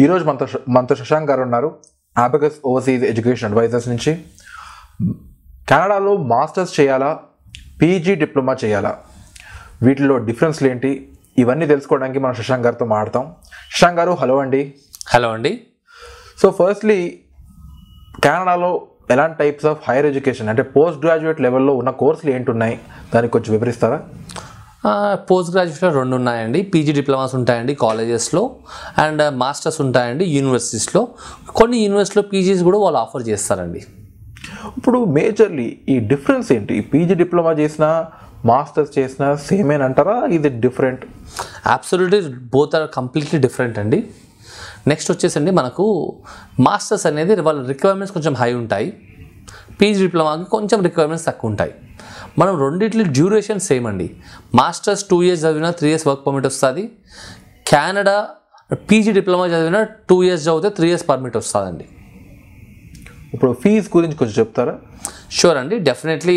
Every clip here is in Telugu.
ఈరోజు మనతో మనతో శశాంక్ గారు ఉన్నారు. ఆబకస్ ఓవర్సీస్ ఎడ్యుకేషన్ అడ్వైజర్స్ నుంచి. కెనడాలో మాస్టర్స్ చేయాలా? పీజీ డిప్లొమా చేయాలా? వీటిలో డిఫరెన్స్లు ఏంటి? ఇవన్నీ తెలుసుకోవడానికి మనం శశాంక్ గారితో మాట్లాడతాం. శశాంక్ గారు హలో అండి. హలో అండి. సో ఫస్ట్లీ కెనడాలో ఎలాంటి టైప్స్ ఆఫ్ హైయర్ ఎడ్యుకేషన్ అంటే పోస్ట్ గ్రాడ్యుయేట్ లెవెల్లో ఉన్న కోర్సులు ఏంటి ఉన్నాయి? దానికి కొంచెం వివరిస్తారా? పోస్ట్ గ్రాడ్యుయేట్లో రెండు ఉన్నాయండి. పీజీ డిప్లొమాస్ ఉంటాయండి కాలేజెస్లో. అండ్ మాస్టర్స్ ఉంటాయండి యూనివర్సిటీస్లో. కొన్ని యూనివర్సిటీలో పీజీస్ కూడా వాళ్ళు ఆఫర్ చేస్తారండి. ఇప్పుడు మేజర్లీ ఈ డిఫరెన్స్ ఏంటి? పీజీ డిప్లొమా చేసినా మాస్టర్స్ చేసినా సేమ్ అంటారా? ఇది different? Absolutely both are completely different అండి. నెక్స్ట్ వచ్చేసండి మనకు మాస్టర్స్ అనేది వాళ్ళ రిక్వైర్మెంట్స్ కొంచెం హై ఉంటాయి. పీజీ డిప్లొమాకి కొంచెం రిక్వైర్మెంట్స్ తక్కువ ఉంటాయి. మనం రెండిట్లో డ్యూరేషన్ సేమ్ అండి. మాస్టర్స్ టూ ఇయర్స్ చదివినా త్రీ ఇయర్స్ వర్క్ పర్మిట్ వస్తుంది. కెనడా పీజీ డిప్లొమా చదివినా టూ ఇయర్స్ చదివితే త్రీ ఇయర్స్ పర్మిట్ వస్తుందండి. ఇప్పుడు ఫీజు గురించి కొంచెం చెప్తారా? షూర్ అండి. డెఫినెట్లీ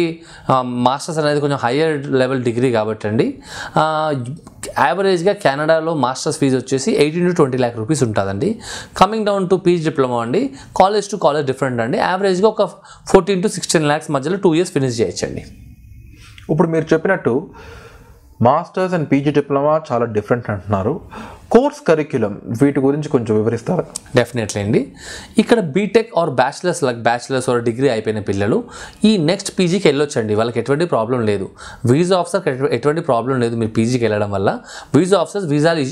మాస్టర్స్ అనేది కొంచెం హయ్యర్ లెవెల్ డిగ్రీ కాబట్టి అండి. యావరేజ్గా కెనడాలో మాస్టర్స్ ఫీజు వచ్చేసి eighteen to twenty lakh rupees ఉంటుందండి. Coming down to PG diploma అండి కాలేజ్ టు కాలేజ్ డిఫరెంట్ అండి. యావరేజ్గా ఒక ఫోర్టీన్ టు సిక్స్టీన్ ల్యాక్స్ మధ్యలో టూ ఇయర్స్ ఫినిష్ చేయొచ్చండి. ఇప్పుడు మీరు చెప్పినట్టు మాస్టర్స్ అండ్ పీజీ డిప్లొమా చాలా డిఫరెంట్ అంటున్నారు. కోర్స్ కరిక్యులం వీటి గురించి కొంచెం వివరిస్తారా? డెఫినెట్లీ అండి. ఇక్కడ BTech or bachelors like bachelors or degree అయిపోయిన పిల్లలు ఈ నెక్స్ట్ పీజీకి వెళ్ళొచ్చండి. వాళ్ళకి ఎటువంటి ప్రాబ్లం లేదు. వీజా ఆఫీసర్కి ఎటువంటి ప్రాబ్లం లేదు మీరు పీజీకి వెళ్ళడం వల్ల. వీజా ఆఫీసర్స్ వీజాలు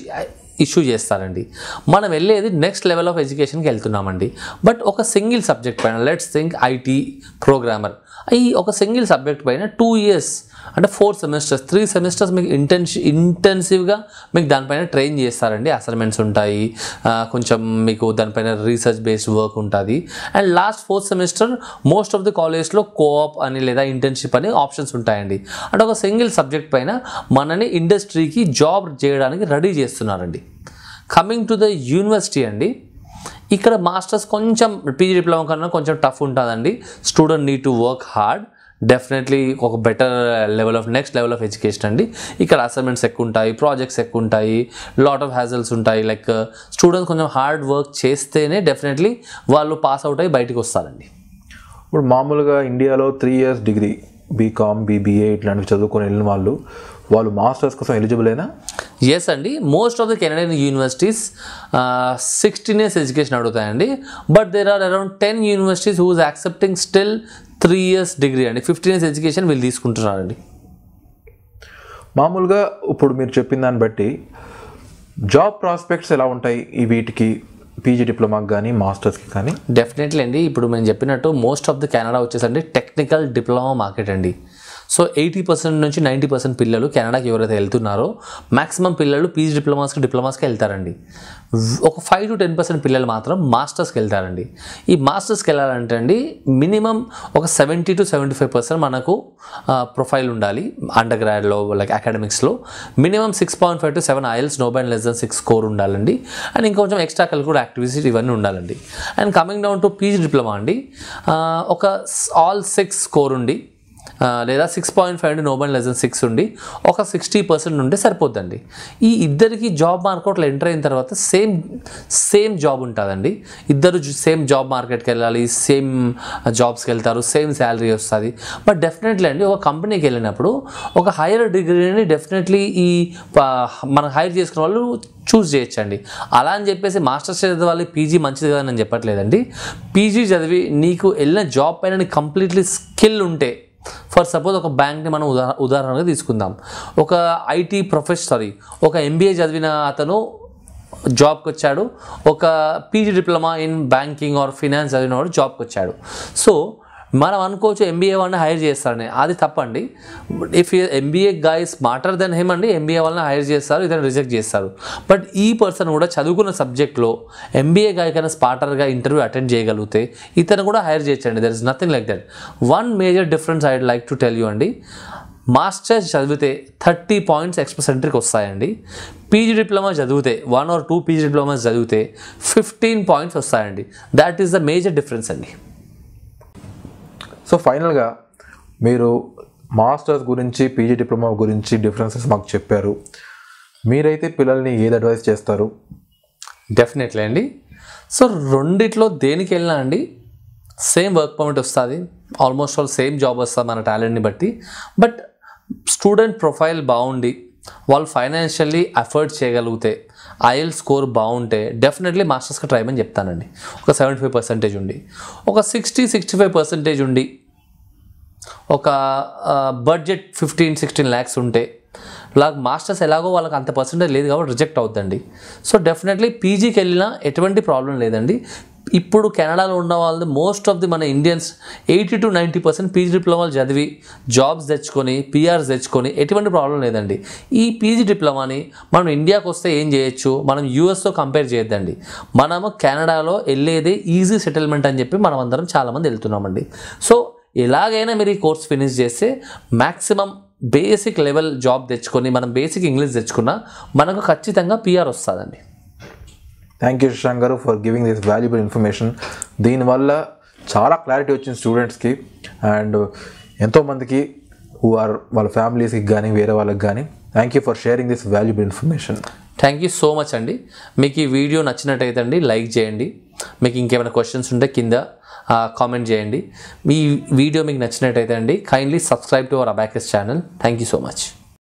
ఇష్యూ చేస్తారండి. మనం వెళ్ళేది నెక్స్ట్ లెవెల్ ఆఫ్ ఎడ్యుకేషన్కి వెళ్తున్నామండి. బట్ ఒక సింగిల్ సబ్జెక్ట్ పైన లెట్స్ థింక్ ఐటీ ప్రోగ్రామర్ ఈ ఒక సింగిల్ సబ్జెక్ట్ పైన టూ ఇయర్స్ అంటే ఫోర్ సెమిస్టర్స్ త్రీ సెమిస్టర్స్ మీకు ఇంటెన్షి ఇంటెన్సివ్గా మీకు దానిపైన ట్రైన్ చేస్తారండి. అసైన్మెంట్స్ ఉంటాయి. కొంచెం మీకు దానిపైన రీసెర్చ్ బేస్డ్ వర్క్ ఉంటుంది. And last fourth semester most of the కాలేజ్లో కోఆప్ అని లేదా ఇంటర్న్షిప్ అని ఆప్షన్స్ ఉంటాయండి. అంటే ఒక సింగిల్ సబ్జెక్ట్ పైన మనని ఇండస్ట్రీకి జాబ్ చేయడానికి రెడీ చేస్తున్నారండి. కమింగ్ టు ద యూనివర్సిటీ అండి ఇక్కడ మాస్టర్స్ కొంచెం పీజీ డిప్లొమా కన్నా కొంచెం టఫ్ ఉంటుందండి. Student need to work hard definitely ఒక better level of next level of education అండి. ఇక్కడ అసైన్మెంట్స్ ఎక్కువ ఉంటాయి ప్రాజెక్ట్స్ ఎక్కువ ఉంటాయి లాట్ ఆఫ్ హ్యాజల్స్ ఉంటాయి. లైక్ స్టూడెంట్స్ కొంచెం హార్డ్ వర్క్ చేస్తేనే డెఫినెట్లీ వాళ్ళు పాస్ అవుట్ అయ్యి బయటకు వస్తారండి. ఇప్పుడు మామూలుగా ఇండియాలో three years degree BCom BBA ఇట్లాంటివి చదువుకొని వెళ్ళిన వాళ్ళు వాళ్ళు మాస్టర్స్ కోసం ఎలిజిబుల్ అయినా ఎస్ అండి. Most of the Canadian universities sixteen years education అడుగుతాయండి. But there are around ten universities whose accepting still three years degree అండి. ఫిఫ్టీన్ ఇయర్స్ ఎడ్యుకేషన్ వీళ్ళు తీసుకుంటున్నారండి. మామూలుగా ఇప్పుడు మీరు చెప్పిన దాన్ని బట్టి జాబ్ ప్రాస్పెక్ట్స్ ఎలా ఉంటాయి? ఈ వీటికి పీజీ డిప్లొమాకి కానీ మాస్టర్స్కి కానీ? డెఫినెట్లీ అండి. ఇప్పుడు మేము చెప్పినట్టు మోస్ట్ ఆఫ్ ద కెనడా వచ్చేసండి టెక్నికల్ డిప్లొమా మార్కెట్ అండి. సో ఎయిటీ పర్సెంట్ నుంచి నైంటీ పర్సెంట్ పిల్లలు కెనడాకి ఎవరైతే వెళ్తున్నారో మాక్సిమం పిల్లలు పీజీ డిప్లొమాస్కి డిప్లొమాస్కి వెళ్తారండి. ఒక ఫైవ్ టు టెన్ పర్సెంట్ పిల్లలు మాత్రం మాస్టర్స్కి వెళ్తారండి. ఈ మాస్టర్స్కి వెళ్ళాలంటే అండి మినిమం ఒక seventy to seventy five percent మనకు ప్రొఫైల్ ఉండాలి అండర్ గ్రాడ్లో like అకాడమిక్స్లో. Minimum six point five to seven IELTS no band less than six score ఉండాలండి. అండ్ ఇంకొంచెం ఎక్స్ట్రా కల్కులర్ యాక్టివిటీస్ ఇవన్నీ ఉండాలండి. And coming down to PG diploma అండి ఒక ఆల్ సిక్స్ స్కోర్ ఉండి లేదా six point five noble less six ఉండి ఒక సిక్స్టీ పర్సెంట్ ఉంటే సరిపోద్దండి. ఈ ఇద్దరికి జాబ్ మార్కెట్లో ఎంటర్ అయిన తర్వాత సేమ్ సేమ్ జాబ్ ఉంటుందండి. ఇద్దరు సేమ్ జాబ్ మార్కెట్కి వెళ్ళాలి సేమ్ జాబ్స్కి వెళ్తారు సేమ్ శాలరీ వస్తుంది. బట్ డెఫినెట్లీ అండి ఒక కంపెనీకి వెళ్ళినప్పుడు ఒక హైయర్ డిగ్రీని డెఫినెట్లీ ఈ మనం హైర్ చేసుకున్న వాళ్ళు చూస్ చేయొచ్చండి. అలా అని చెప్పేసి మాస్టర్స్ చదివాలి పీజీ మంచిది కదా అని చెప్పట్లేదండి. పీజీ చదివి నీకు వెళ్ళిన జాబ్ పైన కంప్లీట్లీ స్కిల్ ఉంటే ఫర్ సపోజ్ ఒక బ్యాంక్ని మనం ఉదా ఉదాహరణగా తీసుకుందాం. ఒక ఐటీ ప్రొఫెస్ సారీ ఒక ఎంబీఏ చదివిన అతను జాబ్కి వచ్చాడు ఒక PG diploma in banking or finance చదివిన వాడు జాబ్కి వచ్చాడు సో మనం అనుకోవచ్చు ఎంబీఏ వాళ్ళని హైర్ చేస్తారని. అది తప్పండి. If MBA guy smarter than him అండి ఎంబీఏ వాళ్ళని హైర్ చేస్తారు ఇతను రిజెక్ట్ చేస్తారు. బట్ ఈ పర్సన్ కూడా చదువుకున్న సబ్జెక్ట్లో ఎంబీఏ గాయ కన్నా స్మార్టర్గా ఇంటర్వ్యూ అటెండ్ చేయగలిగితే ఇతను కూడా హైర్ చేయొచ్చండి there is nothing like that one major difference I like to tell you అండి. మాస్టర్స్ చదివితే థర్టీ పాయింట్స్ ఎక్స్పర్సెంట్రీకి వస్తాయండి. పీజీ డిప్లొమా చదివితే one or two PG diplomas చదివితే ఫిఫ్టీన్ పాయింట్స్ వస్తాయండి. That is the major difference అండి. సో ఫైనల్గా మీరు మాస్టర్స్ గురించి పీజీ డిప్లొమా గురించి డిఫరెన్సెస్ మాకు చెప్పారు. మీరైతే పిల్లల్ని ఏది అడ్వైస్ చేస్తారు? డెఫినెట్లీ అండి. సో రెండిట్లో దేనికి వెళ్ళినా అండి సేమ్ వర్క్ పర్మిట్ వస్తుంది. ఆల్మోస్ట్ ఆల్ సేమ్ జాబ్ వస్తుంది మన టాలెంట్ని బట్టి. బట్ స్టూడెంట్ ప్రొఫైల్ బాగుండి వాళ్ళు ఫైనాన్షియల్లీ అఫోర్డ్ చేయగలిగితే ఐఎల్ స్కోర్ బాగుంటే డెఫినెట్లీ మాస్టర్స్కి ట్రై అని చెప్తానండి. ఒక సెవెంటీ ఫైవ్ పర్సెంటేజ్ ఉండి ఒక సిక్స్టీ సిక్స్టీ ఫైవ్ పర్సెంటేజ్ ఉండి ఒక బడ్జెట్ ఫిఫ్టీన్ సిక్స్టీన్ ల్యాక్స్ ఉంటే ఇలా మాస్టర్స్ ఎలాగో వాళ్ళకి అంత పర్సెంటేజ్ లేదు కాబట్టి రిజెక్ట్ అవుతుందండి సో డెఫినెట్లీ పీజీకి వెళ్ళినా ఎటువంటి ప్రాబ్లం లేదండి. ఇప్పుడు కెనడాలో ఉన్న వాళ్ళు మోస్ట్ ఆఫ్ ది మన Indians eighty to ninety percent PG డిప్లొమాలు చదివి జాబ్స్ తెచ్చుకొని పిఆర్స్ తెచ్చుకొని ఎటువంటి ప్రాబ్లం లేదండి. ఈ పీజీ డిప్లొమాని మనం ఇండియాకి వస్తే ఏం చేయొచ్చు? మనం యూఎస్తో కంపేర్ చేయొద్దండి. మనము కెనడాలో వెళ్ళేదే ఈజీ సెటిల్మెంట్ అని చెప్పి మనం అందరం చాలామంది వెళ్తున్నామండి. సో ఎలాగైనా మీరు ఈ కోర్స్ ఫినిష్ చేస్తే మ్యాక్సిమం బేసిక్ లెవెల్ జాబ్ తెచ్చుకొని మనం బేసిక్ ఇంగ్లీష్ తెచ్చుకున్నా మనకు ఖచ్చితంగా పిఆర్ వస్తుందండి. థ్యాంక్ యూ శశాంక్ గారు for giving this valuable information దీనివల్ల చాలా క్లారిటీ వచ్చింది స్టూడెంట్స్కి అండ్ ఎంతోమందికి హూ ఆర్ వాళ్ళ ఫ్యామిలీస్కి కానీ వేరే వాళ్ళకి కానీ thank you for sharing this valuable information thank you so much అండి. మీకు ఈ వీడియో నచ్చినట్టయితే అండి లైక్ చేయండి. మీకు ఇంకేమైనా క్వశ్చన్స్ ఉంటే కింద కామెంట్ చేయండి. మీ వీడియో మీకు నచ్చినట్టయితే అండి kindly subscribe to our Abacus channel thank you so much